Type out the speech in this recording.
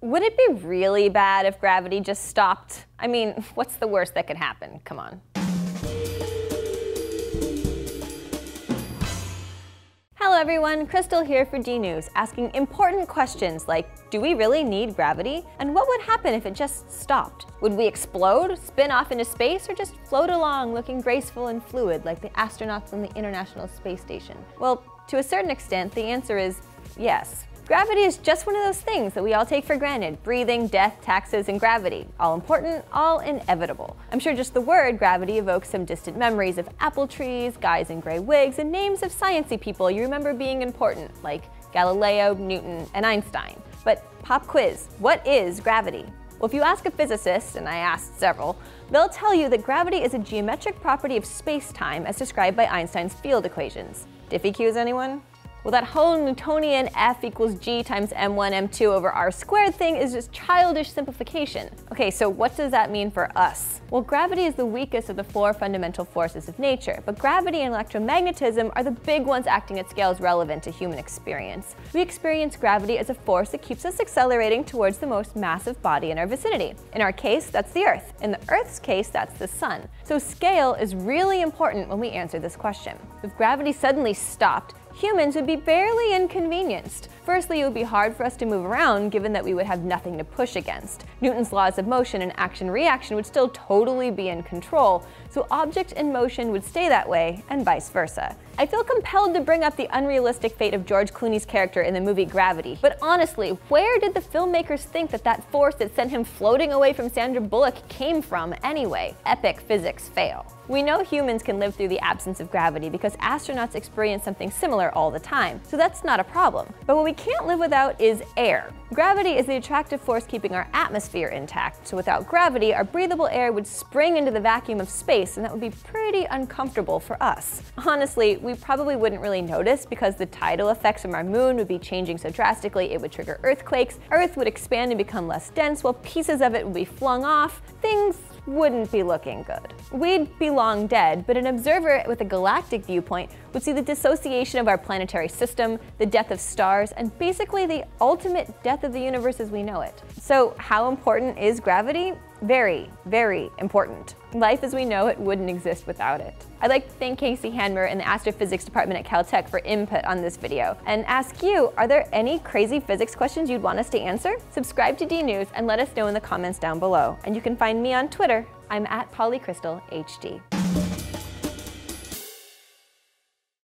Would it be really bad if gravity just stopped? I mean, what's the worst that could happen? Come on. Hello everyone, Crystal here for DNews, asking important questions like, do we really need gravity? And what would happen if it just stopped? Would we explode, spin off into space, or just float along looking graceful and fluid like the astronauts on the International Space Station? Well, to a certain extent, the answer is yes. Gravity is just one of those things that we all take for granted. Breathing, death, taxes, and gravity. All important, all inevitable. I'm sure just the word gravity evokes some distant memories of apple trees, guys in gray wigs, and names of sciencey people you remember being important, like Galileo, Newton, and Einstein. But pop quiz, what is gravity? Well, if you ask a physicist, and I asked several, they'll tell you that gravity is a geometric property of space-time as described by Einstein's field equations. Diffie cues, anyone? Well, that whole Newtonian F equals G times M1, M2 over R squared thing is just childish simplification. Okay, so what does that mean for us? Well, gravity is the weakest of the four fundamental forces of nature, but gravity and electromagnetism are the big ones acting at scales relevant to human experience. We experience gravity as a force that keeps us accelerating towards the most massive body in our vicinity. In our case, that's the Earth. In the Earth's case, that's the Sun. So scale is really important when we answer this question. If gravity suddenly stopped, humans would be barely inconvenienced. Firstly, it would be hard for us to move around given that we would have nothing to push against. Newton's laws of motion and action-reaction would still totally be in control, so object in motion would stay that way, and vice versa. I feel compelled to bring up the unrealistic fate of George Clooney's character in the movie Gravity, but honestly, where did the filmmakers think that that force that sent him floating away from Sandra Bullock came from anyway? Epic physics fail. We know humans can live through the absence of gravity because astronauts experience something similar all the time, so that's not a problem. But what we can't live without is air. Gravity is the attractive force keeping our atmosphere intact, so without gravity, our breathable air would spring into the vacuum of space, and that would be pretty uncomfortable for us. Honestly, we probably wouldn't really notice because the tidal effects from our moon would be changing so drastically it would trigger earthquakes, Earth would expand and become less dense while pieces of it would be flung off, things wouldn't be looking good. We'd be long dead, but an observer with a galactic viewpoint would see the dissociation of our planetary system, the death of stars, and basically the ultimate death of the universe as we know it. So how important is gravity? Very, very important. Life as we know it wouldn't exist without it. I'd like to thank Casey Handmer in the astrophysics department at Caltech for input on this video and ask you, are there any crazy physics questions you'd want us to answer? Subscribe to DNews and let us know in the comments down below. And you can find me on Twitter. I'm at PolyCrystalHD.